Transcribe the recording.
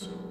soul.